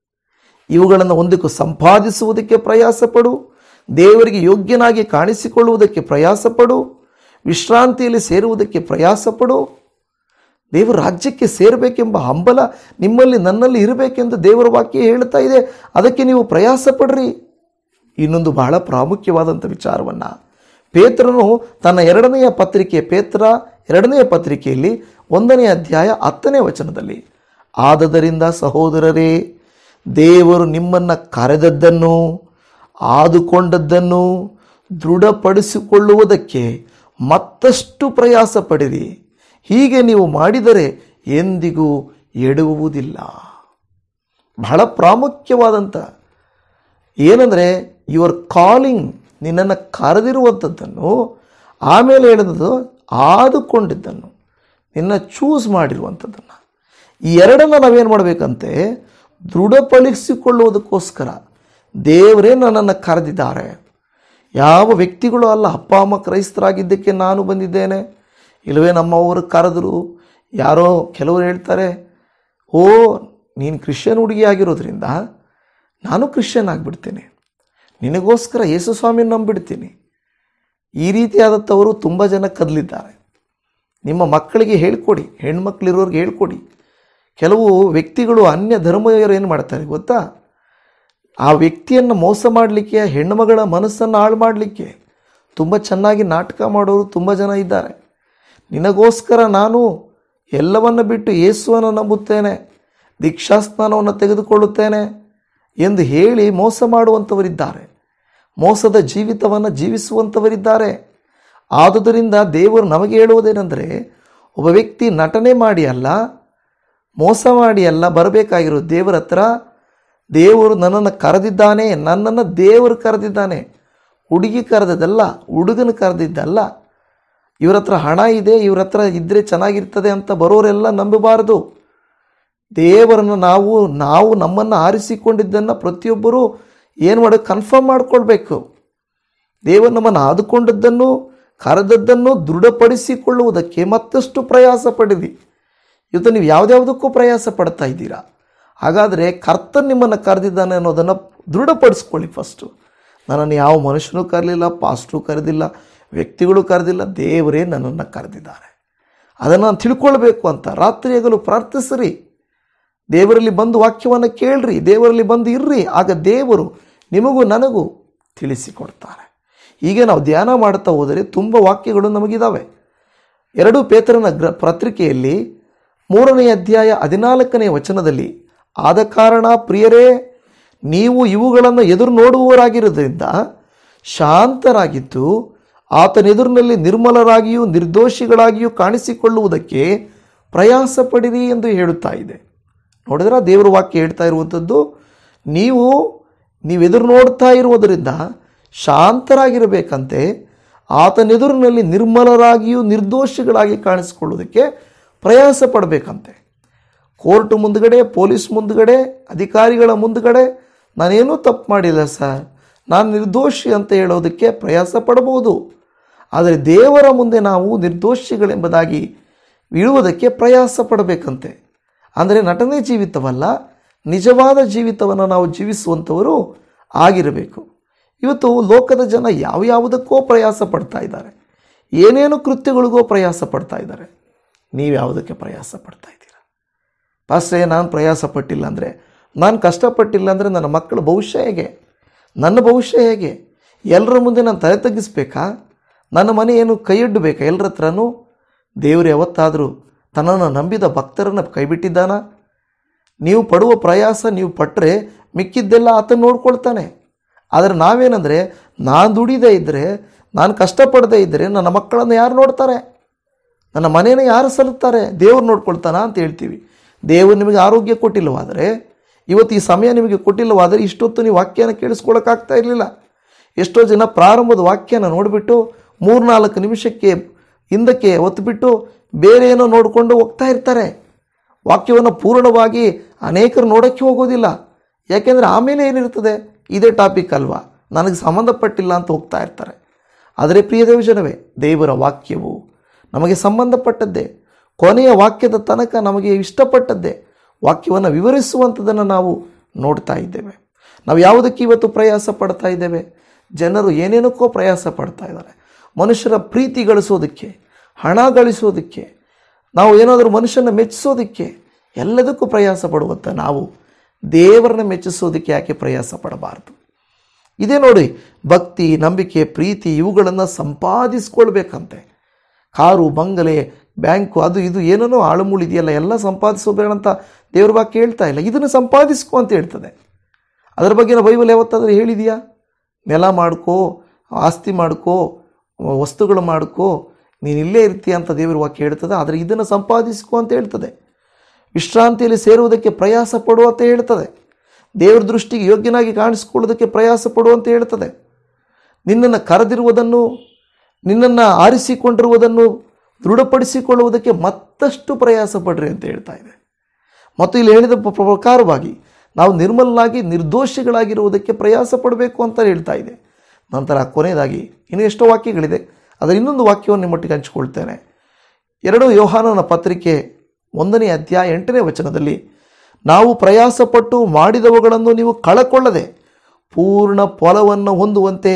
ಇವುಗಳನ್ನು ಒಂದಕ್ಕೂ ಸಂಪಾದಿಸುವುದಕ್ಕೆ ಪ್ರಯಾಸ ಪಡು, ದೇವರಿಗೆ ಯೋಗ್ಯನಾಗಿ ಕಾಣಿಸಿಕೊಳ್ಳುವುದಕ್ಕೆ ಪ್ರಯಾಸ ಪಡು, ವಿಶ್ರಾಂತಿಯಲ್ಲಿ ಸೇರುವುದಕ್ಕೆ ಪ್ರಯಾಸ ಪಡು ದೇವರ ರಾಜ್ಯಕ್ಕೆ ಸೇರಬೇಕೆಂಬ ಹಂಬಲ ನಿಮ್ಮಲ್ಲಿ ನನ್ನಲ್ಲಿ ಇರಬೇಕೆಂದು ದೇವರ ವಾಕ್ಯ ಹೇಳ್ತಾ ಇದೆ. ಅದಕ್ಕೆ ನೀವು ಪ್ರಯಾಸ ಪಡ್ರಿ ಇನ್ನೊಂದು ಬಹಳ ಪ್ರಾಮುಖ್ಯವಾದಂಥ ವಿಚಾರವನ್ನು. ಪೇತ್ರನು ತನ್ನ ಎರಡನೆಯ ಪತ್ರಿಕೆ ಪೇತ್ರ ಎರಡನೆಯ ಪತ್ರಿಕೆಯಲ್ಲಿ ಒಂದನೇ ಅಧ್ಯಾಯ ಹತ್ತನೇ ವಚನದಲ್ಲಿ, ಆದದರಿಂದ ಸಹೋದರರೇ, ದೇವರು ನಿಮ್ಮನ್ನು ಕರೆದದ್ದನ್ನು, ಆದುಕೊಂಡದ್ದನ್ನು ದೃಢಪಡಿಸಿಕೊಳ್ಳುವುದಕ್ಕೆ ಮತ್ತಷ್ಟು ಪ್ರಯಾಸ ಪಡಿರಿ ಹೀಗೆ ನೀವು ಮಾಡಿದರೆ ಎಂದಿಗೂ ಎಡುವುದಿಲ್ಲ ಬಹಳ ಪ್ರಾಮುಖ್ಯವಾದಂಥ ಏನಂದರೆ ಯುವರ್ ಕಾಲಿಂಗ್ ನಿನ್ನನ್ನು ಕರೆದಿರುವಂಥದ್ದನ್ನು ಆಮೇಲೆ ಹೇಳಿದ್ದು ಆದುಕೊಂಡಿದ್ದನ್ನು, ನಿನ್ನ ಚೂಸ್ ಮಾಡಿರುವಂಥದ್ದನ್ನು ಈ ಎರಡನ್ನು ನಾವೇನು ಮಾಡಬೇಕಂತೆ ದೃಢಪಡಿಸಿಕೊಳ್ಳುವುದಕ್ಕೋಸ್ಕರ ದೇವರೇ ನನ್ನನ್ನು ಕರೆದಿದ್ದಾರೆ. ಯಾವ ವ್ಯಕ್ತಿಗಳು ಅಲ್ಲ, ಅಪ್ಪ, ಅಮ್ಮ, ಕ್ರೈಸ್ತರಾಗಿದ್ದಕ್ಕೆ ನಾನು ಬಂದಿದ್ದೇನೆ. ಇಲ್ಲವೇ ನಮ್ಮವರು ಕರೆದ್ರು. ಯಾರೋ ಕೆಲವರು ಹೇಳ್ತಾರೆ, ಓ, ನೀನು ಕ್ರಿಶ್ಚಿಯನ್ ಹುಡುಗಿ ಆಗಿರೋದ್ರಿಂದ ನಾನು ಕ್ರಿಶ್ಚಿಯನ್ ಆಗಿಬಿಡ್ತೀನಿ. ನಿನಗೋಸ್ಕರ ಯೇಸು ಸ್ವಾಮಿ ನಂಬಿಡ್ತೀನಿ. ಈ ರೀತಿಯಾದಂಥವರು ತುಂಬ ಜನ ಕದಲಿದ್ದಾರೆ. ನಿಮ್ಮ ಮಕ್ಕಳಿಗೆ ಹೇಳ್ಕೊಡಿ, ಹೆಣ್ಮಕ್ಳಿರೋರಿಗೆ ಹೇಳ್ಕೊಡಿ. ಕೆಲವು ವ್ಯಕ್ತಿಗಳು ಅನ್ಯ ಧರ್ಮೀಯರು ಏನು ಮಾಡ್ತಾರೆ ಗೊತ್ತಾ? ಆ ವ್ಯಕ್ತಿಯನ್ನು ಮೋಸ ಮಾಡಲಿಕ್ಕೆ, ಹೆಣ್ಣುಮಗಳ ಮನಸ್ಸನ್ನು ಹಾಳು ಮಾಡಲಿಕ್ಕೆ ತುಂಬ ಚೆನ್ನಾಗಿ ನಾಟಕ ಮಾಡೋರು ತುಂಬ ಜನ ಇದ್ದಾರೆ. ನಿನಗೋಸ್ಕರ ನಾನು ಎಲ್ಲವನ್ನು ಬಿಟ್ಟು ಯೇಸುವನ್ನು ನಂಬುತ್ತೇನೆ, ದೀಕ್ಷಾಸ್ನಾನವನ್ನು ತೆಗೆದುಕೊಳ್ಳುತ್ತೇನೆ ಎಂದು ಹೇಳಿ ಮೋಸ ಮಾಡುವಂಥವರಿದ್ದಾರೆ. ಮೋಸದ ಜೀವಿತವನ್ನು ಜೀವಿಸುವಂಥವರಿದ್ದಾರೆ. ಆದುದರಿಂದ ದೇವರು ನಮಗೆ ಹೇಳುವುದೇನೆಂದರೆ, ಒಬ್ಬ ವ್ಯಕ್ತಿ ನಟನೆ ಮಾಡಿ ಅಲ್ಲ, ಮೋಸ ಮಾಡಿ ಅಲ್ಲ, ಬರಬೇಕಾಗಿರೋ ದೇವರ ಹತ್ರ ದೇವರು ನನ್ನನ್ನು ಕರೆದಿದ್ದಾನೆ, ನನ್ನನ್ನು ದೇವರು ಕರೆದಿದ್ದಾನೆ. ಹುಡುಗಿ ಕರೆದದಲ್ಲ ಹುಡುಗನ ಕರೆದಿದ್ದಲ್ಲ. ಇವ್ರ ಹತ್ರ ಹಣ ಇದೆ, ಇವ್ರ ಹತ್ರ ಇದ್ದರೆ ಚೆನ್ನಾಗಿರ್ತದೆ ಅಂತ ಬರೋರೆಲ್ಲ ನಂಬಬಾರದು. ದೇವರನ್ನು ನಾವು ನಾವು ನಮ್ಮನ್ನು ಆರಿಸಿಕೊಂಡಿದ್ದನ್ನು ಪ್ರತಿಯೊಬ್ಬರೂ ಏನು ಮಾಡಿ ಕನ್ಫರ್ಮ್ ಮಾಡಿಕೊಳ್ಬೇಕು. ದೇವರು ನಮ್ಮನ್ನು ಆದುಕೊಂಡದ್ದನ್ನು, ಕರೆದದ್ದನ್ನು ದೃಢಪಡಿಸಿಕೊಳ್ಳುವುದಕ್ಕೆ ಮತ್ತಷ್ಟು ಪ್ರಯಾಸ ಪಡೆದಿ ಇವತ್ತು ನೀವು ಯಾವುದ್ಯಾವುದಕ್ಕೂ ಪ್ರಯಾಸ ಪಡ್ತಾ ಇದ್ದೀರಾ? ಹಾಗಾದರೆ ಕರ್ತನ್ ನಿಮ್ಮನ್ನು ಕರೆದಿದ್ದಾನೆ ಅನ್ನೋದನ್ನು ದೃಢಪಡಿಸ್ಕೊಳ್ಳಿ ಫಸ್ಟು ನನ್ನನ್ನು ಯಾವ ಮನುಷ್ಯನೂ ಕರಲಿಲ್ಲ ಪಾಸ್ಟ್ರು ಕರೆದಿಲ್ಲ. ವ್ಯಕ್ತಿಗಳು ಕರೆದಿಲ್ಲ, ದೇವರೇ ನನ್ನನ್ನು ಕರೆದಿದ್ದಾರೆ. ಅದನ್ನು ನಾನು ತಿಳ್ಕೊಳ್ಬೇಕು ಅಂತ ರಾತ್ರಿ ಹಗಲು ಪ್ರಾರ್ಥಿಸ್ರಿ. ದೇವರಲ್ಲಿ ಬಂದು ವಾಕ್ಯವನ್ನು ಕೇಳ್ರಿ, ದೇವರಲ್ಲಿ ಬಂದು ಇರ್ರಿ. ಆಗ ದೇವರು ನಿಮಗೂ ನನಗೂ ತಿಳಿಸಿಕೊಡ್ತಾರೆ. ಹೀಗೆ ನಾವು ಧ್ಯಾನ ಮಾಡ್ತಾ ಹೋದರೆ ತುಂಬ ವಾಕ್ಯಗಳು ನಮಗಿದ್ದಾವೆ ಎರಡು ಪೇತ್ರನ ಗ್ರ ಪತ್ರಿಕೆಯಲ್ಲಿ ಮೂರನೇ ಅಧ್ಯಾಯ ಹದಿನಾಲ್ಕನೇ ವಚನದಲ್ಲಿ, ಆದ ಕಾರಣ ಪ್ರಿಯರೇ, ನೀವು ಇವುಗಳನ್ನು ಎದುರು ನೋಡುವವರಾಗಿರೋದ್ರಿಂದ ಶಾಂತರಾಗಿದ್ದು ಆತನೆದುರಿನಲ್ಲಿ ನಿರ್ಮಲರಾಗಿಯೂ ನಿರ್ದೋಷಿಗಳಾಗಿಯೂ ಕಾಣಿಸಿಕೊಳ್ಳುವುದಕ್ಕೆ ಪ್ರಯಾಸ ಪಡಿರಿ ಎಂದು ಹೇಳುತ್ತಾ ಇದೆ. ನೋಡಿದ್ರೆ ದೇವರ ವಾಕ್ಯ ಹೇಳ್ತಾ ಇರುವಂಥದ್ದು ನೀವು ನೀವು ಎದುರು ನೋಡ್ತಾ ಇರುವುದರಿಂದ ಶಾಂತರಾಗಿರಬೇಕಂತೆ ಆತನೆದುರಿನಲ್ಲಿ ನಿರ್ಮಲರಾಗಿಯೂ ನಿರ್ದೋಷಿಗಳಾಗಿ ಕಾಣಿಸಿಕೊಳ್ಳುವುದಕ್ಕೆ ಪ್ರಯಾಸ ಪಡಬೇಕಂತೆ. ಕೋರ್ಟ್ ಮುಂದುಗಡೆ, ಪೊಲೀಸ್ ಮುಂದುಗಡೆ, ಅಧಿಕಾರಿಗಳ ಮುಂದುಗಡೆ, ನಾನೇನೂ ತಪ್ಪು ಮಾಡಿಲ್ಲ ಸರ್. ನಾನು ನಿರ್ದೋಷಿ ಅಂತ ಹೇಳೋದಕ್ಕೆ ಪ್ರಯಾಸ ಪಡಬಹುದು. ಆದರೆ ದೇವರ ಮುಂದೆ ನಾವು ನಿರ್ದೋಷಿಗಳೆಂಬುದಾಗಿ ಇಳುವುದಕ್ಕೆ ಪ್ರಯಾಸ ಪಡಬೇಕಂತೆ ಅಂದರೆ ನಟನೆ ಜೀವಿತವಲ್ಲ, ನಿಜವಾದ ಜೀವಿತವನ್ನು ನಾವು ಜೀವಿಸುವಂಥವರು ಆಗಿರಬೇಕು. ಇವತ್ತು ಲೋಕದ ಜನ ಯಾವ ಯಾವುದಕ್ಕೋ ಪ್ರಯಾಸ ಪಡ್ತಾ ಇದ್ದಾರೆ. ಏನೇನು ಕೃತ್ಯಗಳಿಗೋ ಪ್ರಯಾಸ ಪಡ್ತಾ ಇದ್ದಾರೆ. ನೀವು ಯಾವುದಕ್ಕೆ ಪ್ರಯಾಸ ಪಡ್ತಾ ಇದ್ದೀರಾ? ಪಾಸ್ಟ್ರೇ, ನಾನು ಪ್ರಯಾಸ ಪಟ್ಟಿಲ್ಲ ಅಂದರೆ, ನಾನು ಕಷ್ಟಪಟ್ಟಿಲ್ಲ ಅಂದರೆ ನನ್ನ ಮಕ್ಕಳ ಭವಿಷ್ಯ ಹೇಗೆ? ನನ್ನ ಭವಿಷ್ಯ ಹೇಗೆ? ಎಲ್ಲರ ಮುಂದೆ ನಾನು ತಲೆ ತಗ್ಗಿಸ್ಬೇಕಾ? ನನ್ನ ಮನೆ ಏನು ಕೈಯಿಡ್ಬೇಕಾ. ಎಲ್ಲರ ಹತ್ರನೂ ದೇವರು ಯಾವತ್ತಾದರೂ ತನ್ನನ್ನು ನಂಬಿದ ಭಕ್ತರನ್ನು ಕೈಬಿಟ್ಟಿದ್ದಾನ? ನೀವು ಪಡುವ ಪ್ರಯಾಸ ನೀವು ಪಟ್ಟರೆ ಮಿಕ್ಕಿದ್ದೆಲ್ಲ ಆತ ನೋಡ್ಕೊಳ್ತಾನೆ. ಆದರೆ ನಾವೇನಂದರೆ ನಾನು ದುಡಿದೇ ಇದ್ದರೆ ನಾನು ಕಷ್ಟಪಡದೇ ಇದ್ದರೆ ನನ್ನ ಮಕ್ಕಳನ್ನು ಯಾರು ನೋಡ್ತಾರೆ? ನನ್ನ ಮನೆಯನ್ನು ಯಾರು ಸಲ್ಲುತ್ತಾರೆ? ದೇವ್ರು ನೋಡ್ಕೊಳ್ತಾನ ಅಂತ ಹೇಳ್ತೀವಿ. ದೇವರು ನಿಮಗೆ ಆರೋಗ್ಯ ಕೊಟ್ಟಿಲ್ಲವಾದರೆ, ಇವತ್ತು ಈ ಸಮಯ ನಿಮಗೆ ಕೊಟ್ಟಿಲ್ಲವಾದರೆ ಇಷ್ಟೊತ್ತು ನೀವು ವಾಕ್ಯನ ಕೇಳಿಸ್ಕೊಳಕ್ಕಾಗ್ತಾ ಇರಲಿಲ್ಲ. ಎಷ್ಟೋ ಜನ ಪ್ರಾರಂಭದ ವಾಕ್ಯನ ನೋಡಿಬಿಟ್ಟು ಮೂರ್ನಾಲ್ಕು ನಿಮಿಷಕ್ಕೆ ಹಿಂದಕ್ಕೆ ಒತ್ತುಬಿಟ್ಟು ಬೇರೆ ಏನೋ ನೋಡಿಕೊಂಡು ಹೋಗ್ತಾ ಇರ್ತಾರೆ. ವಾಕ್ಯವನ್ನು ಪೂರ್ಣವಾಗಿ ಅನೇಕರು ನೋಡೋಕ್ಕೆ ಹೋಗೋದಿಲ್ಲ. ಯಾಕೆಂದರೆ ಆಮೇಲೆ ಏನಿರ್ತದೆ ಇದೇ ಟಾಪಿಕ್ ಅಲ್ವಾ? ನನಗೆ ಸಂಬಂಧಪಟ್ಟಿಲ್ಲ ಅಂತ ಹೋಗ್ತಾ ಇರ್ತಾರೆ. ಆದರೆ ಪ್ರಿಯ ದೇವಜನವೇ ದೇವರ ವಾಕ್ಯವು ನಮಗೆ ಸಂಬಂಧಪಟ್ಟದ್ದೇ. ಕೊನೆಯ ವಾಕ್ಯದ ತನಕ ನಮಗೆ ಇಷ್ಟಪಟ್ಟದ್ದೇ. ವಾಕ್ಯವನ್ನು ವಿವರಿಸುವಂಥದ್ದನ್ನು ನಾವು ನೋಡ್ತಾ ಇದ್ದೇವೆ. ನಾವು ಯಾವುದಕ್ಕೆ ಇವತ್ತು ಪ್ರಯಾಸ ಪಡ್ತಾ ಇದ್ದೇವೆ? ಜನರು ಏನೇನಕ್ಕೋ ಪ್ರಯಾಸ ಪಡ್ತಾ ಇದ್ದಾರೆ. ಮನುಷ್ಯರ ಪ್ರೀತಿ ಗಳಿಸೋದಕ್ಕೆ, ಹಣ ಗಳಿಸೋದಕ್ಕೆ, ನಾವು ಏನಾದರೂ ಮನುಷ್ಯನ ಮೆಚ್ಚಿಸೋದಕ್ಕೆ ಎಲ್ಲದಕ್ಕೂ ಪ್ರಯಾಸ ಪಡುವಂಥ ನಾವು ದೇವರನ್ನ ಮೆಚ್ಚಿಸೋದಕ್ಕೆ ಯಾಕೆ ಪ್ರಯಾಸ ಪಡಬಾರ್ದು? ಇದೇ ನೋಡಿ, ಭಕ್ತಿ, ನಂಬಿಕೆ, ಪ್ರೀತಿ ಇವುಗಳನ್ನು ಸಂಪಾದಿಸ್ಕೊಳ್ಬೇಕಂತೆ. ಕಾರು, ಬಂಗಲೆ, ಬ್ಯಾಂಕು, ಅದು ಇದು ಏನೇನೋ ಆಳುಮೂಳು ಇದೆಯಲ್ಲ ಎಲ್ಲ ಸಂಪಾದಿಸೋಬೇಕಂತ ದೇವ್ರ ಬಾಕಿ ಹೇಳ್ತಾ ಇಲ್ಲ. ಇದನ್ನು ಸಂಪಾದಿಸ್ಕೊ ಅಂತ ಹೇಳ್ತದೆ. ಅದರ ಬಗ್ಗೆ ನಾವು ಬೈಬಲ್ ಯಾವತ್ತಾದರೂ ಹೇಳಿದೆಯಾ? ನೆಲ ಮಾಡ್ಕೋ, ಆಸ್ತಿ ಮಾಡ್ಕೋ ವಸ್ತುಗಳು ಮಾಡ್ಕೋ, ನೀನು ಇಲ್ಲೇ ಇರ್ತೀಯ ಅಂತ ದೇವರ ವಾಕ್ಯ ಹೇಳ್ತದೆ, ಆದರೆ ಇದನ್ನು ಸಂಪಾದಿಸಿಕೊ ಅಂತ ಹೇಳ್ತದೆ. ವಿಶ್ರಾಂತಿಯಲ್ಲಿ ಸೇರುವುದಕ್ಕೆ ಪ್ರಯಾಸ ಪಡು ಅಂತ ಹೇಳ್ತದೆ. ದೇವರ ದೃಷ್ಟಿಗೆ ಯೋಗ್ಯನಾಗಿ ಕಾಣಿಸ್ಕೊಳ್ಳೋದಕ್ಕೆ ಪ್ರಯಾಸ ಪಡು ಅಂತ ಹೇಳ್ತದೆ. ನಿನ್ನನ್ನು ಕರೆದಿರುವುದನ್ನು, ನಿನ್ನನ್ನು ಆರಿಸಿಕೊಂಡಿರುವುದನ್ನು ದೃಢಪಡಿಸಿಕೊಳ್ಳುವುದಕ್ಕೆ ಮತ್ತಷ್ಟು ಪ್ರಯಾಸ ಪಡ್ರಿ ಅಂತ ಹೇಳ್ತಾ ಇದೆ. ಮತ್ತು ಇಲ್ಲಿ ಹೇಳಿದ ಪ್ರ- ಪ್ರಕಾರವಾಗಿ ನಾವು ನಿರ್ಮಲನಾಗಿ ನಿರ್ದೋಷಿಗಳಾಗಿರುವುದಕ್ಕೆ ಪ್ರಯಾಸ ಪಡಬೇಕು ಅಂತ ಹೇಳ್ತಾ ಇದೆ. ನಂತರ ಕೊನೆಯದಾಗಿ ಇನ್ನು ಎಷ್ಟೋ ವಾಕ್ಯಗಳಿದೆ, ಅದರ ಇನ್ನೊಂದು ವಾಕ್ಯವನ್ನು ನಿಮ್ಮೊಟ್ಟಿಗೆ ಹಂಚಿಕೊಳ್ತೇನೆ. ಎರಡು ಯೋಹಾನನ ಪತ್ರಿಕೆ ಒಂದನೇ ಅಧ್ಯಾಯ ಎಂಟನೇ ವಚನದಲ್ಲಿ, ನಾವು ಪ್ರಯಾಸಪಟ್ಟು ಮಾಡಿದವುಗಳನ್ನು ನೀವು ಕಳಕೊಳ್ಳದೆ ಪೂರ್ಣ ಫಲವನ್ನು ಹೊಂದುವಂತೆ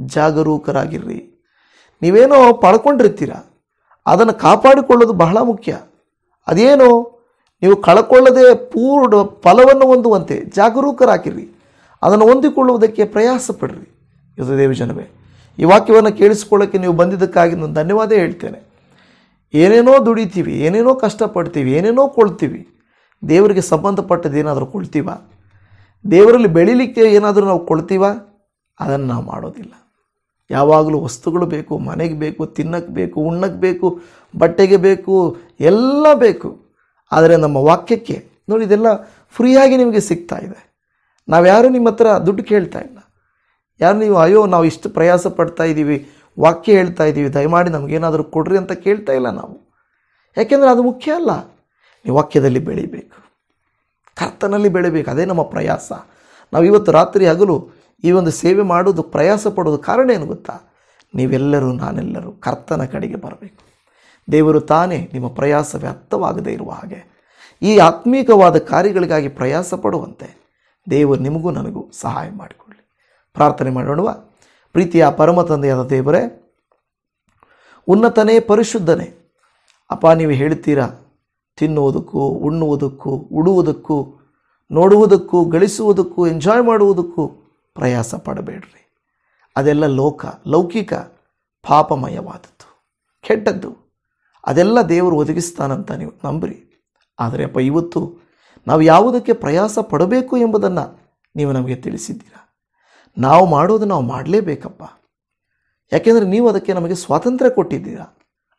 ಜಾಗರೂಕರಾಗಿರ್ರಿ. ನೀವೇನೋ ಪಡ್ಕೊಂಡಿರ್ತೀರ? ಅದನ್ನು ಕಾಪಾಡಿಕೊಳ್ಳೋದು ಬಹಳ ಮುಖ್ಯ. ಅದೇನು ನೀವು ಕಳಕೊಳ್ಳದೆ ಪೂರ್ಣ ಫಲವನ್ನು ಹೊಂದುವಂತೆ ಜಾಗರೂಕರಾಗಿರ್ರಿ. ಅದನ್ನು ಹೊಂದಿಕೊಳ್ಳುವುದಕ್ಕೆ ಪ್ರಯಾಸ ಪಡ್ರಿ ಇದು ದೇವಜನವೇ ಈ ವಾಕ್ಯವನ್ನು ಕೇಳಿಸ್ಕೊಳ್ಳೋಕ್ಕೆ ನೀವು ಬಂದಿದ್ದಕ್ಕಾಗಿ ನಾನು ಧನ್ಯವಾದ ಹೇಳ್ತೇನೆ. ಏನೇನೋ ದುಡಿತೀವಿ, ಏನೇನೋ ಕಷ್ಟಪಡ್ತೀವಿ, ಏನೇನೋ ಕೊಳ್ತೀವಿ, ದೇವರಿಗೆ ಸಂಬಂಧಪಟ್ಟದ್ದು ಏನಾದರೂ ಕೊಳ್ತೀವ? ದೇವರಲ್ಲಿ ಬೆಳಿಲಿಕ್ಕೆ ಏನಾದರೂ ನಾವು ಕೊಳ್ತೀವ? ಅದನ್ನು ನಾವು ಮಾಡೋದಿಲ್ಲ. ಯಾವಾಗಲೂ ವಸ್ತುಗಳು ಬೇಕು, ಮನೆಗೆ ಬೇಕು, ತಿನ್ನಕ್ಕೆ ಬೇಕು, ಉಣ್ಣಕ್ಕೆ ಬೇಕು, ಬಟ್ಟೆಗೆ ಬೇಕು, ಎಲ್ಲ ಬೇಕು. ಆದರೆ ನಮ್ಮ ವಾಕ್ಯಕ್ಕೆ ನೋಡಿ, ಇದೆಲ್ಲ ಫ್ರೀಯಾಗಿ ನಿಮಗೆ ಸಿಗ್ತಾ ಇದೆ. ನಾವ್ಯಾರೂ ನಿಮ್ಮ ಹತ್ರ ದುಡ್ಡು ಕೇಳ್ತಾ ಇಲ್ಲ. ಯಾರು ನೀವು, ಅಯ್ಯೋ, ನಾವು ಇಷ್ಟು ಪ್ರಯಾಸ ಪಡ್ತಾ ಇದ್ದೀವಿ ವಾಕ್ಯ ಹೇಳ್ತಾ ಇದ್ದೀವಿ ದಯಮಾಡಿ ನಮಗೇನಾದರೂ ಕೊಡ್ರಿ ಅಂತ ಕೇಳ್ತಾ ಇಲ್ಲ ನಾವು. ಯಾಕೆಂದರೆ ಅದು ಮುಖ್ಯ ಅಲ್ಲ. ನೀವು ವಾಕ್ಯದಲ್ಲಿ ಬೆಳಿಬೇಕು. ಕರ್ತನಲ್ಲಿ ಬೆಳಿಬೇಕು. ಅದೇ ನಮ್ಮ ಪ್ರಯಾಸ. ನಾವು ಇವತ್ತು ರಾತ್ರಿ ಹಗಲು ಈ ಒಂದು ಸೇವೆ ಮಾಡೋದು ಪ್ರಯಾಸ ಪಡೋದು ಕಾರಣ ಏನು ಗೊತ್ತಾ? ನೀವೆಲ್ಲರೂ ನಾನೆಲ್ಲರೂ ಕರ್ತನ ಕಡೆಗೆ ಬರಬೇಕು. ದೇವರು ತಾನೇ ನಿಮ್ಮ ಪ್ರಯಾಸ ವ್ಯರ್ಥವಾಗದೇ ಇರುವ ಹಾಗೆ. ಈ ಆತ್ಮೀಕವಾದ ಕಾರ್ಯಗಳಿಗಾಗಿ ಪ್ರಯಾಸ ಪಡುವಂತೆ ದೇವರು ನಿಮಗೂ ನನಗೂ ಸಹಾಯ ಮಾಡಿಕೊಳ್ಳಿ. ಪ್ರಾರ್ಥನೆ ಮಾಡೋಣವಾ. ಪ್ರೀತಿಯ ಪರಮ ತಂದೆಯಾದ ದೇವರೇ, ಉನ್ನತನೇ ಪರಿಶುದ್ಧನೇ, ಅಪ್ಪ ನೀವು ಹೇಳ್ತೀರಾ, ತಿನ್ನುವುದಕ್ಕೂ, ಉಣ್ಣುವುದಕ್ಕೂ, ಉಡುವುದಕ್ಕೂ, ನೋಡುವುದಕ್ಕೂ, ಗಳಿಸುವುದಕ್ಕೂ, ಎಂಜಾಯ್ ಮಾಡುವುದಕ್ಕೂ ಪ್ರಯಾಸ ಪಡಬೇಡ್ರಿ. ಅದೆಲ್ಲ ಲೋಕ, ಲೌಕಿಕ ಪಾಪಮಯವಾದದ್ದು, ಕೆಟ್ಟದ್ದು. ಅದೆಲ್ಲ ದೇವರು ಒದಗಿಸ್ತಾನಂತ ನೀವು ನಂಬ್ರಿ. ಆದರೆ ಅಪ್ಪ, ಇವತ್ತು ನಾವು ಯಾವುದಕ್ಕೆ ಪ್ರಯಾಸ ಪಡಬೇಕು ಎಂಬುದನ್ನು ನೀವು ನಮಗೆ ತಿಳಿಸಿದ್ದೀರಾ? ನಾವು ಮಾಡೋದು ನಾವು ಮಾಡಲೇಬೇಕಪ್ಪ. ಯಾಕೆಂದರೆ ನೀವು ಅದಕ್ಕೆ ನಮಗೆ ಸ್ವಾತಂತ್ರ್ಯ ಕೊಟ್ಟಿದ್ದೀರಾ.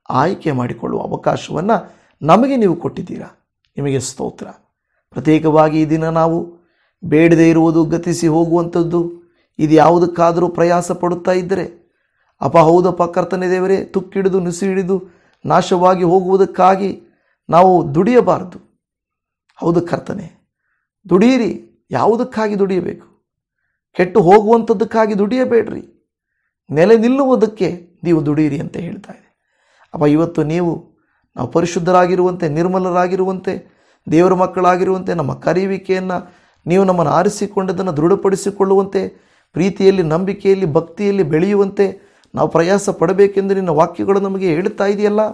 ಆಯ್ಕೆ ಮಾಡಿಕೊಳ್ಳುವ ಅವಕಾಶವನ್ನು ನಮಗೆ ನೀವು ಕೊಟ್ಟಿದ್ದೀರಾ. ನಿಮಗೆ ಸ್ತೋತ್ರ. ಪ್ರತ್ಯೇಕವಾಗಿ ಈ ದಿನ ನಾವು ಬೇಡದೇ ಇರುವುದು ಗತಿಸಿ ಹೋಗುವಂಥದ್ದು. ಇದು ಯಾವುದಕ್ಕಾದರೂ ಪ್ರಯಾಸ ಪಡುತ್ತಾ ಇದ್ದರೆ ಅಪ ಹೌದಪ್ಪ ಕರ್ತನೆ ದೇವರೇ, ತುಕ್ಕಿಡಿದು ನುಸಿ ಹಿಡಿದು ನಾಶವಾಗಿ ಹೋಗುವುದಕ್ಕಾಗಿ ನಾವು ದುಡಿಯಬಾರದು. ಹೌದು ಕರ್ತನೆ, ದುಡಿಯಿರಿ. ಯಾವುದಕ್ಕಾಗಿ ದುಡಿಯಬೇಕು? ಕೆಟ್ಟು ಹೋಗುವಂಥದ್ದಕ್ಕಾಗಿ ದುಡಿಯಬೇಡ್ರಿ. ನೆಲೆ ನಿಲ್ಲುವುದಕ್ಕೆ ನೀವು ದುಡಿಯಿರಿ ಅಂತ ಹೇಳ್ತಾ ಇದೆ. ಅಪ್ಪ, ಇವತ್ತು ನೀವು ನಾವು ಪರಿಶುದ್ಧರಾಗಿರುವಂತೆ, ನಿರ್ಮಲರಾಗಿರುವಂತೆ, ದೇವರ ಮಕ್ಕಳಾಗಿರುವಂತೆ, ನಮ್ಮ ಕರೆಯುವಿಕೆಯನ್ನು ನೀವು ನಮ್ಮನ್ನು ಆರಿಸಿಕೊಂಡದನ್ನು ದೃಢಪಡಿಸಿಕೊಳ್ಳುವಂತೆ, ಪ್ರೀತಿಯಲ್ಲಿ, ನಂಬಿಕೆಯಲ್ಲಿ, ಭಕ್ತಿಯಲ್ಲಿ ಬೆಳೆಯುವಂತೆ ನಾವು ಪ್ರಯಾಸ ಪಡಬೇಕೆಂದು ನಿನ್ನ ವಾಕ್ಯಗಳು ನಮಗೆ ಹೇಳ್ತಾ ಇದೆಯಲ್ಲ?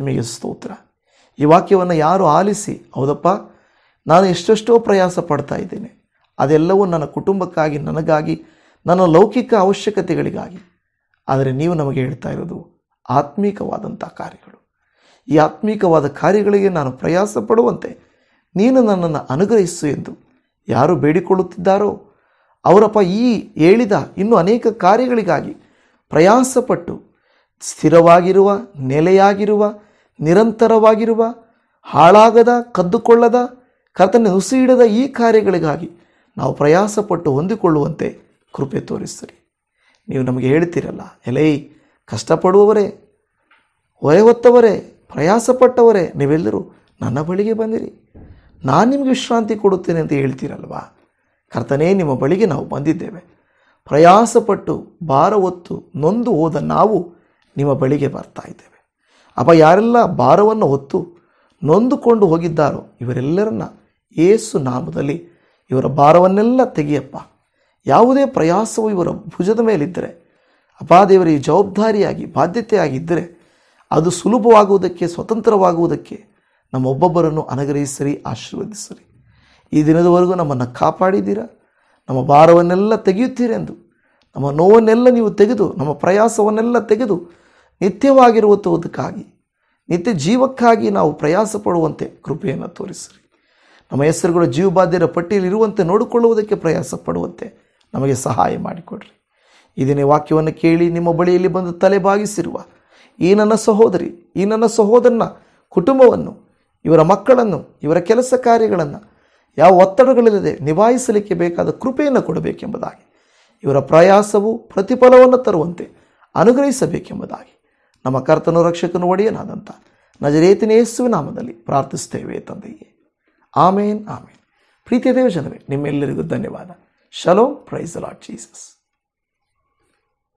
ನಿಮಗೆ ಸ್ತೋತ್ರ. ಈ ವಾಕ್ಯವನ್ನು ಯಾರು ಆಲಿಸಿ? ಹೌದಪ್ಪ, ನಾನು ಎಷ್ಟೆಷ್ಟೋ ಪ್ರಯಾಸ ಪಡ್ತಾ ಇದ್ದೇನೆ. ಅದೆಲ್ಲವೂ ನನ್ನ ಕುಟುಂಬಕ್ಕಾಗಿ, ನನಗಾಗಿ, ನನ್ನ ಲೌಕಿಕ ಅವಶ್ಯಕತೆಗಳಿಗಾಗಿ. ಆದರೆ ನೀವು ನಮಗೆ ಹೇಳ್ತಾ ಇರೋದು ಆತ್ಮೀಕವಾದಂಥ ಕಾರ್ಯಗಳು. ಈ ಆತ್ಮೀಕವಾದ ಕಾರ್ಯಗಳಿಗೆ ನಾನು ಪ್ರಯಾಸ ಪಡುವಂತೆ ನೀನು ನನ್ನನ್ನು ಅನುಗ್ರಹಿಸು ಎಂದು ಯಾರು ಬೇಡಿಕೊಳ್ಳುತ್ತಿದ್ದಾರೋ, ಅವರಪ್ಪ ಈ ಹೇಳಿದ ಇನ್ನೂ ಅನೇಕ ಕಾರ್ಯಗಳಿಗಾಗಿ ಪ್ರಯಾಸಪಟ್ಟು ಸ್ಥಿರವಾಗಿರುವ, ನೆಲೆಯಾಗಿರುವ, ನಿರಂತರವಾಗಿರುವ, ಹಾಳಾಗದ, ಕದ್ದುಕೊಳ್ಳದ, ಕರ್ತನ ಹುಸಿಯಿಡದ ಈ ಕಾರ್ಯಗಳಿಗಾಗಿ ನಾವು ಪ್ರಯಾಸಪಟ್ಟು ಹೊಂದಿಕೊಳ್ಳುವಂತೆ ಕೃಪೆ ತೋರಿಸ್ತೀರಿ. ನೀವು ನಮಗೆ ಹೇಳ್ತೀರಲ್ಲ, ಎಲೈ, ಕಷ್ಟಪಡುವವರೇ ಹೊರೆ ಹೊತ್ತವರೇ ಪ್ರಯಾಸಪಟ್ಟವರೇ, ನೀವೆಲ್ಲರೂ ನನ್ನ ಬಳಿಗೆ ಬಂದಿರಿ. ನಾನು ನಿಮಗೆ ವಿಶ್ರಾಂತಿ ಕೊಡುತ್ತೇನೆ ಅಂತ ಹೇಳ್ತೀರಲ್ವಾ? ಕರ್ತನೇ, ನಿಮ್ಮ ಬಳಿಗೆ ನಾವು ಬಂದಿದ್ದೇವೆ. ಪ್ರಯಾಸಪಟ್ಟು ಭಾರ ಹೊತ್ತು ನೊಂದು ಹೋದ ನಾವು ನಿಮ್ಮ ಬಳಿಗೆ ಬರ್ತಾ ಇದ್ದೇವೆ. ಅಪ್ಪ ಯಾರೆಲ್ಲ ಭಾರವನ್ನು ಹೊತ್ತು ನೊಂದುಕೊಂಡು ಹೋಗಿದ್ದಾರೋ, ಇವರೆಲ್ಲರನ್ನ ಏಸು ನಾಮದಲ್ಲಿ ಇವರ ಭಾರವನ್ನೆಲ್ಲ ತೆಗೆಯಪ್ಪ. ಯಾವುದೇ ಪ್ರಯಾಸವು ಇವರ ಭುಜದ ಮೇಲಿದ್ದರೆ ಅಪಾದೇವರಿಗೆ ದೇವರ ಈ ಜವಾಬ್ದಾರಿಯಾಗಿ, ಬಾಧ್ಯತೆಯಾಗಿದ್ದರೆ, ಅದು ಸುಲಭವಾಗುವುದಕ್ಕೆ, ಸ್ವತಂತ್ರವಾಗುವುದಕ್ಕೆ ನಮ್ಮೊಬ್ಬೊಬ್ಬರನ್ನು ಅನುಗ್ರಹಿಸಿರಿ, ಆಶೀರ್ವದಿಸಿರಿ. ಈ ದಿನದವರೆಗೂ ನಮ್ಮನ್ನು ಕಾಪಾಡಿದ್ದೀರಾ? ನಮ್ಮ ಭಾರವನ್ನೆಲ್ಲ ತೆಗೆಯುತ್ತೀರೆಂದು, ನಮ್ಮ ನೋವನ್ನೆಲ್ಲ ನೀವು ತೆಗೆದು, ನಮ್ಮ ಪ್ರಯಾಸವನ್ನೆಲ್ಲ ತೆಗೆದು ನಿತ್ಯವಾಗಿರುವುದಕ್ಕಾಗಿ ನಿತ್ಯ ಜೀವಕ್ಕಾಗಿ ನಾವು ಪ್ರಯಾಸ ಪಡುವಂತೆ ಕೃಪೆಯನ್ನು ತೋರಿಸಿರಿ. ನಮ್ಮ ಹೆಸರುಗಳು ಜೀವಬಾಧ್ಯರ ಪಟ್ಟಿಯಲ್ಲಿ ಇರುವಂತೆ ನೋಡಿಕೊಳ್ಳುವುದಕ್ಕೆ ಪ್ರಯಾಸ ಪಡುವಂತೆ ನಮಗೆ ಸಹಾಯ ಮಾಡಿಕೊಡ್ರಿ. ಇದನ್ನೇ ವಾಕ್ಯವನ್ನು ಕೇಳಿ ನಿಮ್ಮ ಬಳಿಯಲ್ಲಿ ಬಂದು ತಲೆ ಬಾಗಿಸಿರುವ ಈ ನನ್ನ ಸಹೋದರಿ, ಈ ನನ್ನ ಸಹೋದರನ ಕುಟುಂಬವನ್ನು, ಇವರ ಮಕ್ಕಳನ್ನು, ಇವರ ಕೆಲಸ ಕಾರ್ಯಗಳನ್ನು ಯಾವ ಒತ್ತಡಗಳಿಲ್ಲದೆ ನಿಭಾಯಿಸಲಿಕ್ಕೆ ಬೇಕಾದ ಕೃಪೆಯನ್ನು ಕೊಡಬೇಕೆಂಬುದಾಗಿ, ಇವರ ಪ್ರಯಾಸವು ಪ್ರತಿಫಲವನ್ನು ತರುವಂತೆ ಅನುಗ್ರಹಿಸಬೇಕೆಂಬುದಾಗಿ ನಮ್ಮ ಕರ್ತನು ರಕ್ಷಕನು ಒಡೆಯನಾದಂಥ ನಜರೇತಿನ ಯೇಸುವಿನ ನಾಮದಲ್ಲಿ ಪ್ರಾರ್ಥಿಸ್ತೇವೆ ತಂದೆಯೇ. ಆಮೇನ್ ಆಮೇನ್. ಪ್ರೀತಿಯ ದೇವ ಜನವೇ ನಿಮ್ಮೆಲ್ಲರಿಗೂ ಧನ್ಯವಾದ. Shalom praise Lord Jesus.